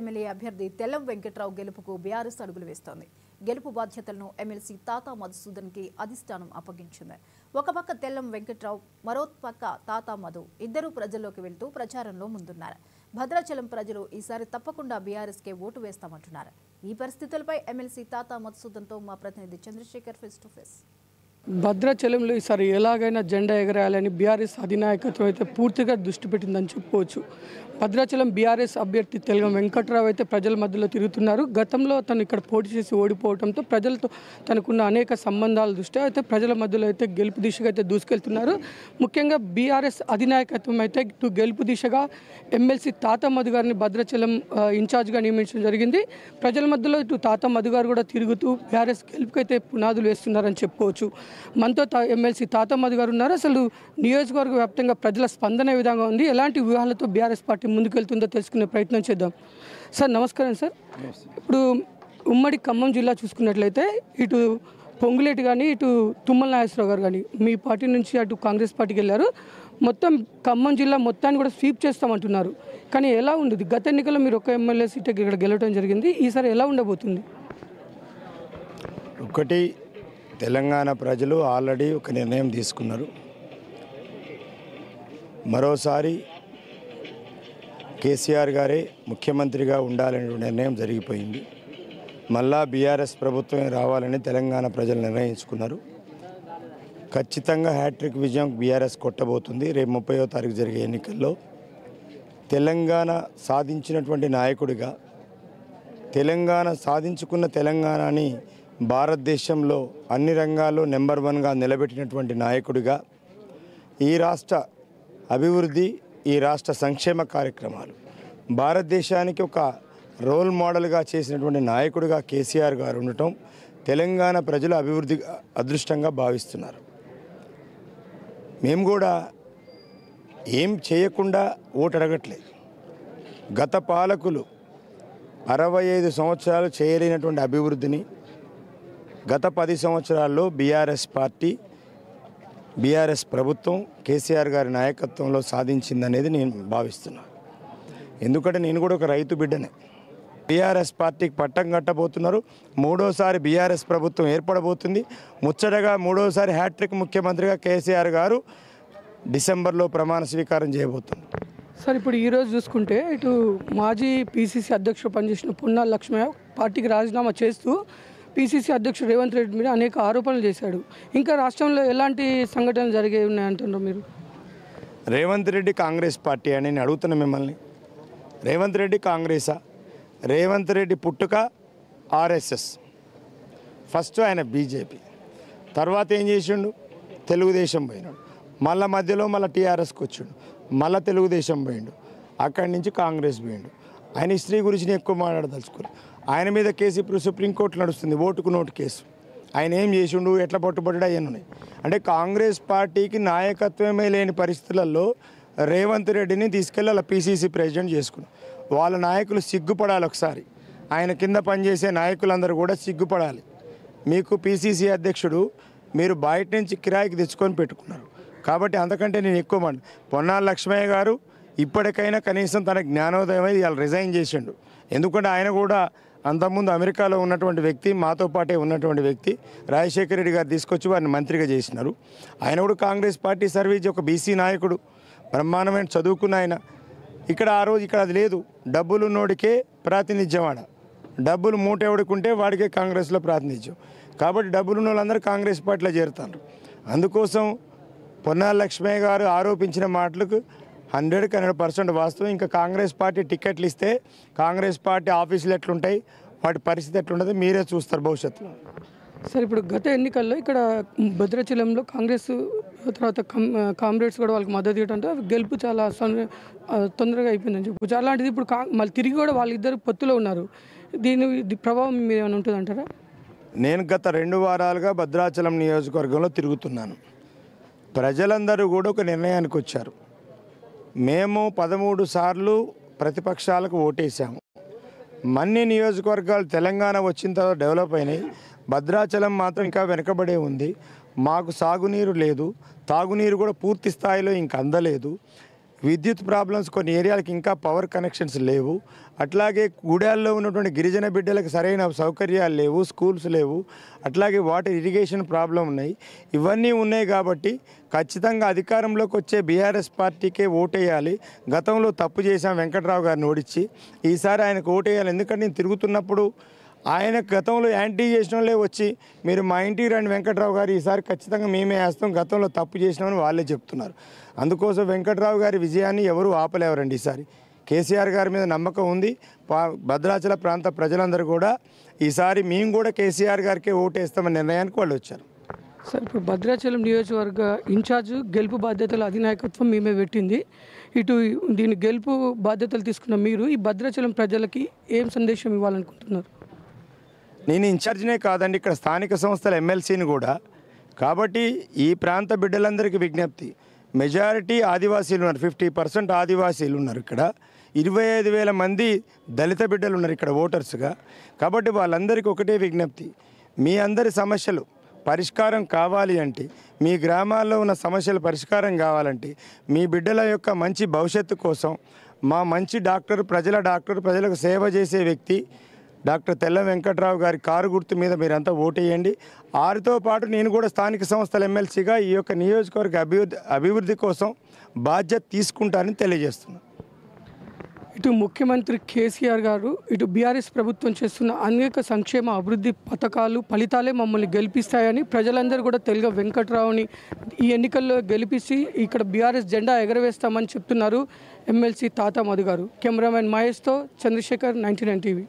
MLA అభ్యర్థి తెల్లం వెంకట్రావు గెలుపుకు BRS అడుగులు వేస్తోంది. గెలుపు బాధ్యతలను ఎమ్మెల్సీ తాతా మధుసూదన్కి అధిష్టానం అప్పగించింది. ఒక పక్క తెల్లం వెంకట్రావు మరో పక్క తాతా మధు ఇద్దరూ ప్రజల్లోకి వెళ్తూ ప్రచారంలో ముందున్నారు. భద్రాచలం ప్రజలు ఈసారి తప్పకుండా బీఆర్ఎస్ కే ఓటు వేస్తామంటున్నారు. ఈ పరిస్థితులపై ఎమ్మెల్సీ తాతా మధుసూదన్తో మా ప్రతినిధి చంద్రశేఖర్ ఫేస్ టు ఫేస్ భద్రాచలంలో ఈసారి ఎలాగైనా జెండా ఎగరేయాలని బీఆర్ఎస్ అధినాయకత్వం అయితే పూర్తిగా దృష్టి పెట్టిందని చెప్పుకోవచ్చు. భద్రాచలం బీఆర్ఎస్ అభ్యర్థి తెలుగు వెంకట్రావు అయితే ప్రజల మధ్యలో తిరుగుతున్నారు. గతంలో తను ఇక్కడ పోటీ చేసి ఓడిపోవడంతో ప్రజలతో తనకున్న అనేక సంబంధాల దృష్ట్యా అయితే ప్రజల మధ్యలో అయితే గెలుపు దిశగా అయితే దూసుకెళ్తున్నారు. ముఖ్యంగా బీఆర్ఎస్ అధినాయకత్వం అయితే ఇటు గెలుపు దిశగా ఎమ్మెల్సీ తాత మధు గారిని భద్రాచలం ఇన్ఛార్జ్గా నియమించడం జరిగింది. ప్రజల మధ్యలో ఇటు తాత మధు గారు కూడా తిరుగుతూ బీఆర్ఎస్ గెలుపుకైతే పునాదులు వేస్తున్నారని చెప్పుకోవచ్చు. మనతో తా- ఎమ్మెల్సీ తాత మధు గారు ఉన్నారు. అసలు నియోజకవర్గ వ్యాప్తంగా ప్రజల స్పందన విధంగా ఉంది? ఎలాంటి వ్యూహాలతో బీఆర్ఎస్ పార్టీ ముందుకెళ్తుందో తెలుసుకునే ప్రయత్నం చేద్దాం. సార్ నమస్కారం సార్. ఇప్పుడు ఉమ్మడి ఖమ్మం జిల్లా చూసుకున్నట్లయితే ఇటు పొంగులేటి కానీ ఇటు తుమ్మల నాగేశ్వరరావు గారు కానీ మీ పార్టీ నుంచి అటు కాంగ్రెస్ పార్టీకి వెళ్ళారు. మొత్తం ఖమ్మం జిల్లా మొత్తాన్ని కూడా స్వీప్ చేస్తామంటున్నారు. కానీ ఎలా ఉండదు గత ఎన్నికల్లో మీరు ఒక ఎమ్మెల్యే సీట్ ఇక్కడ గెలవడం జరిగింది. ఈసారి ఎలా ఉండబోతుంది? ఒకటి తెలంగాణ ప్రజలు ఆల్రెడీ ఒక నిర్ణయం తీసుకున్నారు. మరోసారి కేసీఆర్ గారే ముఖ్యమంత్రిగా ఉండాలనే నిర్ణయం జరిగిపోయింది. మళ్ళా బీఆర్ఎస్ ప్రభుత్వం రావాలని తెలంగాణ ప్రజలు నిర్ణయించుకున్నారు. ఖచ్చితంగా హ్యాట్రిక్ విజయం బీఆర్ఎస్ కొట్టబోతుంది రేపు ముప్పయో తారీఖు జరిగే ఎన్నికల్లో. తెలంగాణ సాధించినటువంటి నాయకుడిగా తెలంగాణ సాధించుకున్న తెలంగాణని భారతదేశంలో అన్ని రంగాల్లో నెంబర్ వన్గా నిలబెట్టినటువంటి నాయకుడిగా ఈ రాష్ట్ర అభివృద్ధి ఈ రాష్ట్ర సంక్షేమ కార్యక్రమాలు. భారతదేశానికి ఒక రోల్ మోడల్గా చేసినటువంటి నాయకుడిగా కేసీఆర్ గారు ఉండటం తెలంగాణ ప్రజలు అభివృద్ధి అదృష్టంగా భావిస్తున్నారు. మేము కూడా ఏం చేయకుండా ఓటు అడగట్లేదు గత పాలకులు అరవై ఐదు సంవత్సరాలు చేయలేనటువంటి అభివృద్ధిని గత పది సంవత్సరాల్లో బీఆర్ఎస్ పార్టీ బీఆర్ఎస్ ప్రభుత్వం కేసీఆర్ గారి నాయకత్వంలో సాధించిందనేది నేను భావిస్తున్నాను ఎందుకంటే నేను కూడా ఒక రైతు బిడ్డనే. బీఆర్ఎస్ పార్టీకి పట్టం కట్టబోతున్నారు. మూడోసారి బీఆర్ఎస్ ప్రభుత్వం ఏర్పడబోతుంది. ముచ్చటగా మూడోసారి హ్యాట్రిక్ ముఖ్యమంత్రిగా కేసీఆర్ గారు డిసెంబర్లో ప్రమాణ స్వీకారం చేయబోతుంది సార్ ఇప్పుడు ఈరోజు చూసుకుంటే ఇటు మాజీ పీసీసీ అధ్యక్షుడు పనిచేసిన పొన్నాల లక్ష్మయ్య పార్టీకి రాజీనామా చేస్తూ పీసీసీ అధ్యక్షుడు రేవంత్ రెడ్డి మీద అనేక ఆరోపణలు చేశాడు. ఇంకా రాష్ట్రంలో ఎలాంటి సంఘటనలు జరిగే ఉన్నాయంటున్నారు మీరు? రేవంత్ రెడ్డి కాంగ్రెస్ పార్టీ అని నేను అడుగుతున్నా మిమ్మల్ని. రేవంత్ రెడ్డి కాంగ్రెసా? రేవంత్ రెడ్డి పుట్టుక ఆర్ఎస్ఎస్. ఫస్ట్ ఆయన బీజేపీ. తర్వాత ఏం చేసిండు? తెలుగుదేశం పోయినాడు. మళ్ళా మధ్యలో మళ్ళీ టీఆర్ఎస్కి వచ్చిండు. మళ్ళీ తెలుగుదేశం పోయిండు. అక్కడి నుంచి కాంగ్రెస్ పోయిండు. ఆయన హిస్టరీ గురించి నేను ఎక్కువ మాట్లాడదలుచుకోరు ఆయన మీద కేసు ఇప్పుడు సుప్రీంకోర్టు నడుస్తుంది ఓటుకు నోటు కేసు. ఆయన ఏం చేసిండు ఎట్లా పట్టుబడ్డా అవన్నీ ఉన్నాయి. అంటే కాంగ్రెస్ పార్టీకి నాయకత్వమే లేని పరిస్థితులలో రేవంత్ రెడ్డిని తీసుకెళ్ళి అలా పీసీసీ ప్రెసిడెంట్ చేసుకున్నాం వాళ్ళ నాయకులు సిగ్గుపడాలి ఒకసారి. ఆయన కింద పనిచేసే నాయకులందరూ కూడా సిగ్గుపడాలి. మీకు పీసీసీ అధ్యక్షుడు మీరు బయట నుంచి కిరాయికి తెచ్చుకొని పెట్టుకున్నారు. కాబట్టి అంతకంటే నేను ఎక్కువ మండి పొన్నాల లక్ష్మయ్య గారు ఇప్పటికైనా కనీసం తన జ్ఞానోదయం అయితే ఇవాళ రిజైన్ చేసిండు. ఎందుకంటే ఆయన కూడా అంతకుముందు అమెరికాలో ఉన్నటువంటి వ్యక్తి మాతో పాటే ఉన్నటువంటి వ్యక్తి రాజశేఖర రెడ్డి గారు తీసుకొచ్చి వారిని మంత్రిగా చేసినారు. ఆయన కూడా కాంగ్రెస్ పార్టీ సర్వీస్ ఒక బీసీ నాయకుడు బ్రహ్మాండమైన చదువుకున్న ఆయన. ఇక్కడ ఆ రోజు ఇక్కడ అది లేదు. డబ్బులు ఉన్నోడికే ప్రాతినిధ్యం ఆడ. డబ్బులు మూట ఎవడుకుంటే వాడికే కాంగ్రెస్లో ప్రాతినిధ్యం. కాబట్టి డబ్బులు ఉన్న వాళ్ళందరూ కాంగ్రెస్ పార్టీలో చేరుతారు. అందుకోసం పొన్నాల లక్ష్మయ్య గారు ఆరోపించిన మాటలకు హండ్రెడ్కి హండ్రెడ్ పర్సెంట్ వాస్తవం. ఇంకా కాంగ్రెస్ పార్టీ టికెట్లు ఇస్తే కాంగ్రెస్ పార్టీ ఆఫీసులు ఎట్లుంటాయి వాటి పరిస్థితి ఎట్లుంటుంది మీరే చూస్తారు భవిష్యత్తులో. సార్ ఇప్పుడు గత ఎన్నికల్లో ఇక్కడ భద్రాచలంలో కాంగ్రెస్ తర్వాత కమ్ కామ్రేడ్స్ కూడా వాళ్ళకి మద్దతు ఇవ్వడంతో గెలుపు చాలా తొందరగా అయిపోయిందని చెప్పొచ్చు. అలాంటిది ఇప్పుడు మళ్ళీ తిరిగి కూడా వాళ్ళిద్దరు పొత్తులో ఉన్నారు. దీని ప్రభావం మీ మీద ఏమైనా ఉంటుంది అంటారా నేను గత రెండు వారాలుగా భద్రాచలం నియోజకవర్గంలో తిరుగుతున్నాను. ప్రజలందరూ కూడా ఒక నిర్ణయానికి వచ్చారు. మేము పదమూడు సార్లు ప్రతిపక్షాలకు ఓటేసాము మన్ని నియోజకవర్గాలు తెలంగాణ వచ్చిన తర్వాత డెవలప్ అయినాయి. భద్రాచలం మాత్రం ఇంకా వెనకబడే ఉంది. మాకు సాగునీరు లేదు. తాగునీరు కూడా పూర్తి స్థాయిలో ఇంక అందలేదు. విద్యుత్ ప్రాబ్లమ్స్ కొన్ని ఏరియాలకు ఇంకా పవర్ కనెక్షన్స్ లేవు. అట్లాగే గూడాల్లో ఉన్నటువంటి గిరిజన బిడ్డలకు సరైన సౌకర్యాలు లేవు స్కూల్స్ లేవు. అట్లాగే వాటర్ ఇరిగేషన్ ప్రాబ్లం ఉన్నాయి. ఇవన్నీ ఉన్నాయి కాబట్టి ఖచ్చితంగా అధికారంలోకి వచ్చే బీఆర్ఎస్ పార్టీకే ఓటేయాలి. గతంలో తప్పు చేశాం వెంకట్రావు గారిని ఓడించి. ఈసారి ఆయనకు ఓటేయాలి. ఎందుకంటే నేను తిరుగుతున్నప్పుడు ఆయన గతంలో యాంటీ చేసిన వాళ్ళే వచ్చి మీరు మా ఇంటికి రండి వెంకట్రావు గారు ఈసారి ఖచ్చితంగా మేమే వేస్తాం గతంలో తప్పు చేసినామని వాళ్ళే చెప్తున్నారు. అందుకోసం వెంకట్రావు గారి విజయాన్ని ఎవరు ఆపలేవరండి ఈసారి. కేసీఆర్ గారి మీద నమ్మకం ఉంది. పా- భద్రాచల ప్రాంత ప్రజలందరూ కూడా ఈసారి మేము కూడా కేసీఆర్ గారికే ఓటేస్తామని నిర్ణయానికి వాళ్ళు వచ్చారు. సార్ ఇప్పుడు భద్రాచలం నియోజకవర్గ ఇన్ఛార్జ్ గెలుపు బాధ్యతల అధినాయకత్వం మేమే పెట్టింది. ఇటు దీని గెలుపు బాధ్యతలు తీసుకున్న మీరు ఈ భద్రాచలం ప్రజలకి ఏం సందేశం ఇవ్వాలనుకుంటున్నారు? నేను ఇన్ఛార్జినే కాదండి ఇక్కడ స్థానిక సంస్థల ఎమ్మెల్సీని కూడా. కాబట్టి ఈ ప్రాంత బిడ్డలందరికీ విజ్ఞప్తి. మెజారిటీ ఆదివాసీలు ఉన్నారు ఫిఫ్టీ పర్సెంట్ ఆదివాసీలు ఉన్నారు ఇక్కడ. ఇరవై ఐదు వేల మంది దళిత బిడ్డలు ఉన్నారు ఇక్కడ ఓటర్స్గా. కాబట్టి వాళ్ళందరికీ ఒకటే విజ్ఞప్తి. మీ అందరి సమస్యలు పరిష్కారం కావాలి అంటే మీ గ్రామాల్లో ఉన్న సమస్యల పరిష్కారం కావాలంటే మీ బిడ్డల యొక్క మంచి భవిష్యత్తు కోసం మా మంచి డాక్టర్ ప్రజల డాక్టర్ ప్రజలకు సేవ చేసే వ్యక్తి డాక్టర్ తెల్ల వెంకట్రావు గారి కారు గుర్తు మీద మీరంతా ఓటేయండి. వారితో పాటు నేను కూడా స్థానిక సంస్థల ఎమ్మెల్సీగా ఈ యొక్క నియోజకవర్గ అభివృద్ధి అభివృద్ధి కోసం బాధ్యత తీసుకుంటానని తెలియజేస్తున్నాను. ఇటు ముఖ్యమంత్రి కేసీఆర్ గారు ఇటు బీఆర్ఎస్ ప్రభుత్వం చేస్తున్న అనేక సంక్షేమ అభివృద్ధి పథకాలు ఫలితాలే మమ్మల్ని గెలిపిస్తాయని ప్రజలందరూ కూడా తెలుగు వెంకట్రావుని ఈ ఎన్నికల్లో గెలిపించి ఇక్కడ బీఆర్ఎస్ జెండా ఎగరవేస్తామని చెప్తున్నారు ఎమ్మెల్సీ తాతా మధు గారు. కెమెరామెన్ మహేష్తో చంద్రశేఖర్ నైన్టీ నైన్ టీవీ.